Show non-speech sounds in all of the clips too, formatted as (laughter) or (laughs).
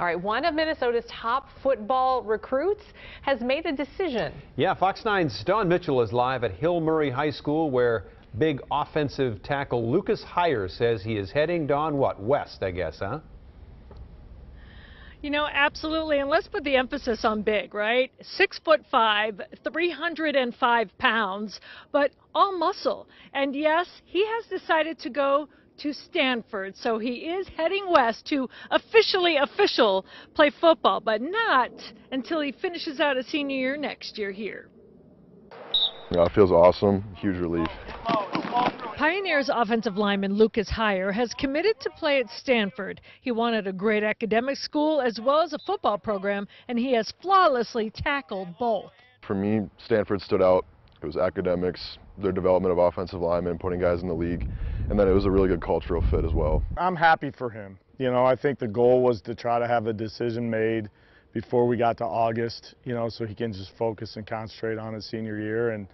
All right, one of Minnesota's top football recruits has made a decision. Yeah, Fox 9's Don Mitchell is live at Hill Murray High School where big offensive tackle Lucas Heyer says he is heading, Don, what, west, I guess, huh? You know, absolutely. And let's put the emphasis on big, right? Six foot five, 305 pounds, but all muscle. And yes, he has decided to go to Stanford. So he is heading west to officially official play football, but not until he finishes out a senior year next year here. Yeah, it feels awesome. Huge relief. Pioneers offensive lineman Lucas Heyer has committed to play at Stanford. He wanted a great academic school as well as a football program, and he has flawlessly tackled both. For me, Stanford stood out. It was academics, their development of offensive linemen, putting guys in the league, and then it was a really good cultural fit as well. I'm happy for him. You know, I think the goal was to try to have a decision made before we got to August, you know, so he can just focus and concentrate on his senior year. And,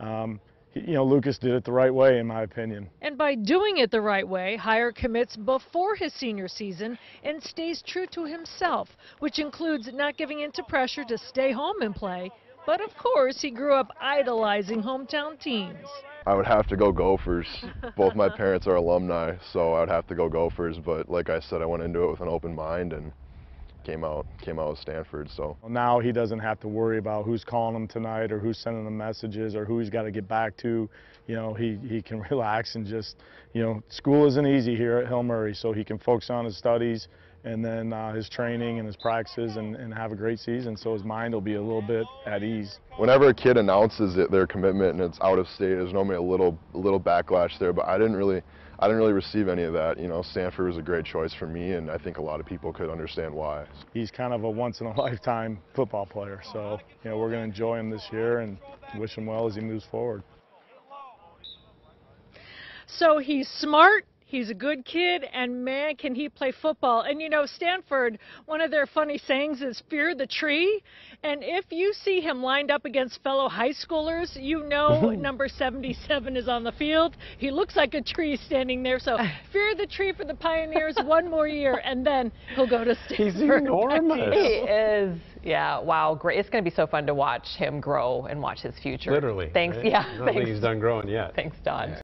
um, he, you know, Lucas did it the right way, in my opinion. And by doing it the right way, Heyer commits before his senior season and stays true to himself, which includes not giving in to pressure to stay home and play, but of course, he grew up idolizing hometown teams. I would have to go Gophers. Both my parents are alumni, so I would have to go Gophers. But like I said, I went into it with an open mind and came out came out of Stanford. So now he doesn't have to worry about who's calling him tonight or who's sending him messages or who he's got to get back to. You know, he he can (laughs) relax and just you know, school isn't easy here at Hill Murray, so he can focus on his studies and then uh, his training and his practices and, and, have a great season so his mind will be a little bit at ease. Whenever a kid announces it, their commitment and it's out of state, there's normally a little a little backlash there, but I didn't really I didn't really receive any of that. You know, Stanford was a great choice for me and I think a lot of people could understand why. He's kind of a once in a lifetime football player, so you know, we're going to enjoy him this year and wish him well as he moves forward. So he's smart, He's a good kid, and man, can he play football. And you know, Stanford, one of their funny sayings is fear the tree. And if you see him lined up against fellow high schoolers, you know (laughs) (laughs) number 77 is on the field. He looks like a tree standing there. So (sighs) fear the tree for the Pioneers one more year, and then he'll go to (laughs) Stanford. He's enormous. He is. Yeah, wow, great. It's going to be so fun to watch him grow and watch his future. Literally. Thanks, right? yeah. I don't thanks. think he's done growing yet. Thanks, Don.